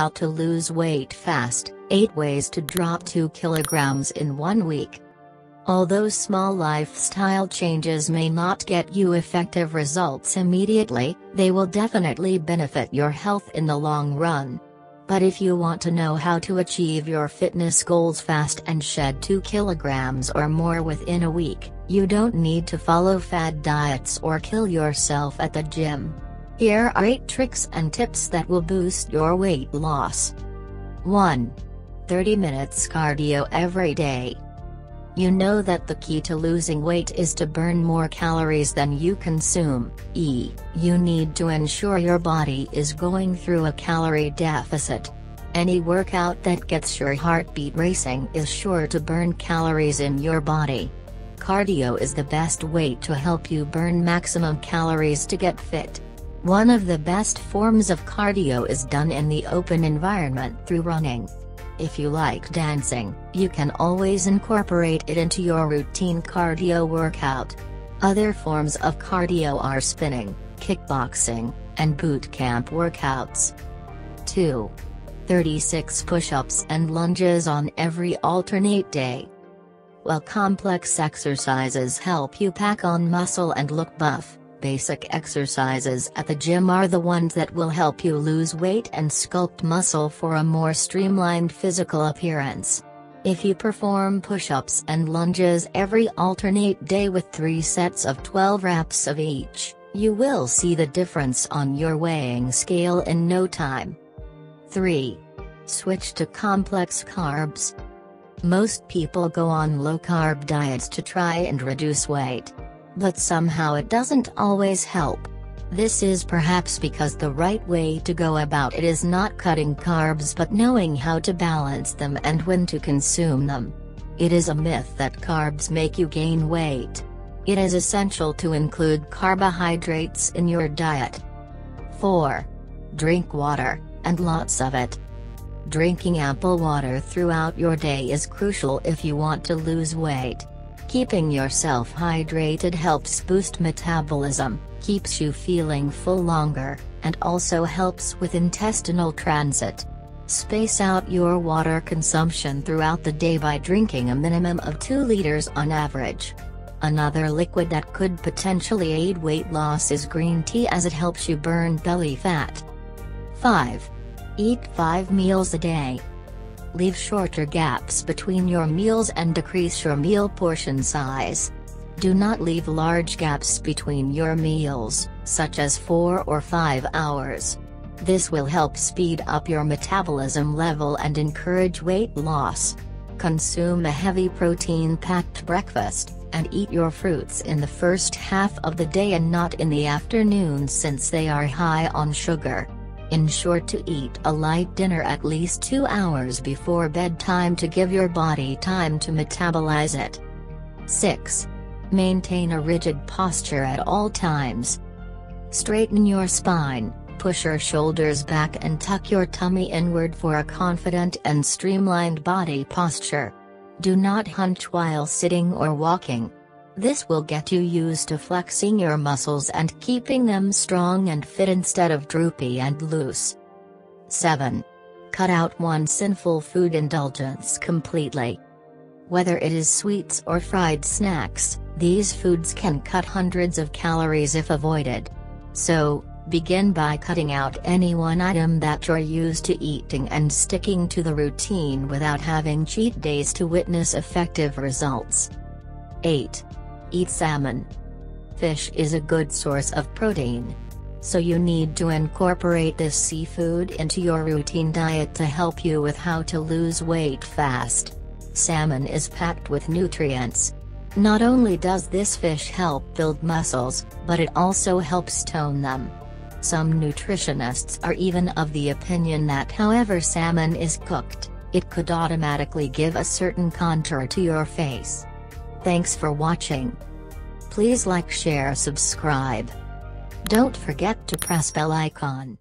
How to lose weight fast 8 ways to drop 2 kilograms in one week. Although small lifestyle changes may not get you effective results immediately, they will definitely benefit your health in the long run. But if you want to know how to achieve your fitness goals fast and shed 2 kilograms or more within a week, you don't need to follow fad diets or kill yourself at the gym. Here are 8 tricks and tips that will boost your weight loss. 1. 30 minutes cardio every day. You know that the key to losing weight is to burn more calories than you consume, e. You need to ensure your body is going through a calorie deficit. Any workout that gets your heartbeat racing is sure to burn calories in your body. Cardio is the best way to help you burn maximum calories to get fit. One of the best forms of cardio is done in the open environment through running. If you like dancing, you can always incorporate it into your routine cardio workout. Other forms of cardio are spinning, kickboxing, and boot camp workouts. 2. 36 push-ups and lunges on every alternate day. While complex exercises help you pack on muscle and look buff, Basic exercises at the gym are the ones that will help you lose weight and sculpt muscle for a more streamlined physical appearance. If you perform push-ups and lunges every alternate day with 3 sets of 12 reps of each, you will see the difference on your weighing scale in no time. 3. Switch to complex carbs. Most people go on low-carb diets to try and reduce weight. But somehow it doesn't always help. This is perhaps because the right way to go about it is not cutting carbs but knowing how to balance them and when to consume them. It is a myth that carbs make you gain weight. It is essential to include carbohydrates in your diet. 4. Drink water, and lots of it. Drinking ample water throughout your day is crucial if you want to lose weight. Keeping yourself hydrated helps boost metabolism, keeps you feeling full longer, and also helps with intestinal transit. Space out your water consumption throughout the day by drinking a minimum of 2 liters on average. Another liquid that could potentially aid weight loss is green tea as it helps you burn belly fat. 5. Eat 5 meals a day. Leave shorter gaps between your meals and decrease your meal portion size. Do not leave large gaps between your meals, such as 4 or 5 hours. This will help speed up your metabolism level and encourage weight loss. Consume a heavy protein-packed breakfast, and eat your fruits in the first half of the day and not in the afternoon since they are high on sugar. Ensure to eat a light dinner at least 2 hours before bedtime to give your body time to metabolize it. 6. Maintain a rigid posture at all times. Straighten your spine, push your shoulders back and tuck your tummy inward for a confident and streamlined body posture. Do not hunch while sitting or walking. This will get you used to flexing your muscles and keeping them strong and fit instead of droopy and loose. 7. Cut out one sinful food indulgence completely. Whether it is sweets or fried snacks, these foods can cut hundreds of calories if avoided. So, begin by cutting out any one item that you're used to eating and sticking to the routine without having cheat days to witness effective results. 8. Eat salmon. Fish is a good source of protein. So you need to incorporate this seafood into your routine diet to help you with how to lose weight fast. Salmon is packed with nutrients. Not only does this fish help build muscles, but it also helps tone them. Some nutritionists are even of the opinion that however salmon is cooked, it could automatically give a certain contour to your face. Thanks for watching. Please like share subscribe. Don't forget to press bell icon.